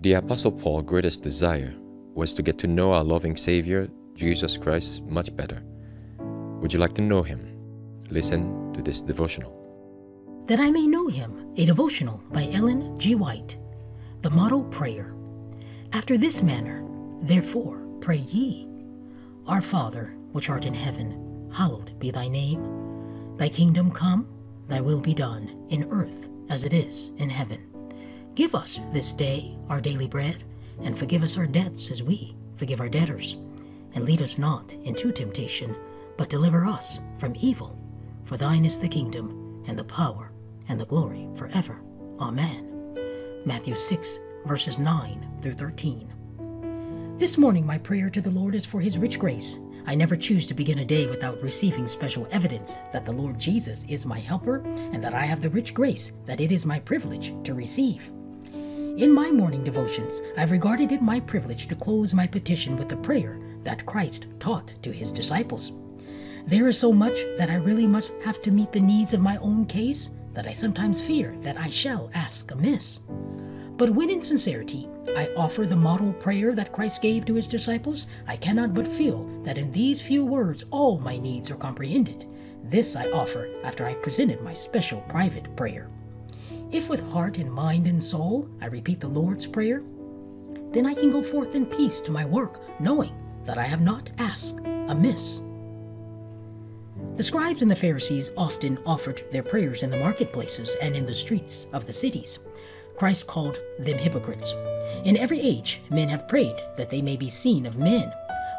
The Apostle Paul's greatest desire was to get to know our loving Savior, Jesus Christ, much better. Would you like to know him? Listen to this devotional. That I may know him, a devotional by Ellen G. White. The model prayer. After this manner, therefore, pray ye. Our Father, which art in heaven, hallowed be thy name. Thy kingdom come, thy will be done, in earth as it is in heaven. Give us this day our daily bread, and forgive us our debts as we forgive our debtors. And lead us not into temptation, but deliver us from evil. For thine is the kingdom, and the power, and the glory forever. Amen. Matthew 6, verses 9 through 13. This morning, my prayer to the Lord is for his rich grace. I never choose to begin a day without receiving special evidence that the Lord Jesus is my helper and that I have the rich grace that it is my privilege to receive. In my morning devotions, I've regarded it my privilege to close my petition with the prayer that Christ taught to his disciples. There is so much that I really must have to meet the needs of my own case that I sometimes fear that I shall ask amiss. But when in sincerity I offer the model prayer that Christ gave to his disciples, I cannot but feel that in these few words all my needs are comprehended. This I offer after I presented my special private prayer. If with heart and mind and soul I repeat the Lord's Prayer, then I can go forth in peace to my work, knowing that I have not asked amiss. The scribes and the Pharisees often offered their prayers in the marketplaces and in the streets of the cities. Christ called them hypocrites. In every age, men have prayed that they may be seen of men.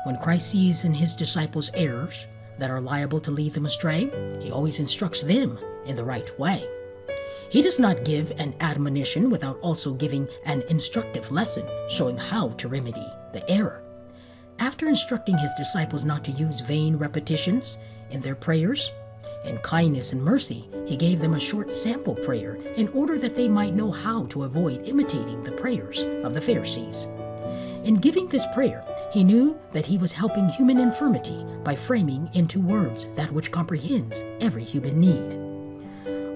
When Christ sees in his disciples errors that are liable to lead them astray, he always instructs them in the right way. He does not give an admonition without also giving an instructive lesson showing how to remedy the error. After instructing his disciples not to use vain repetitions in their prayers, in kindness and mercy, he gave them a short sample prayer in order that they might know how to avoid imitating the prayers of the Pharisees. In giving this prayer, he knew that he was helping human infirmity by framing into words that which comprehends every human need.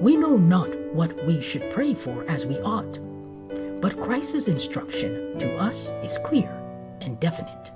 We know not what we should pray for as we ought, but Christ's instruction to us is clear and definite.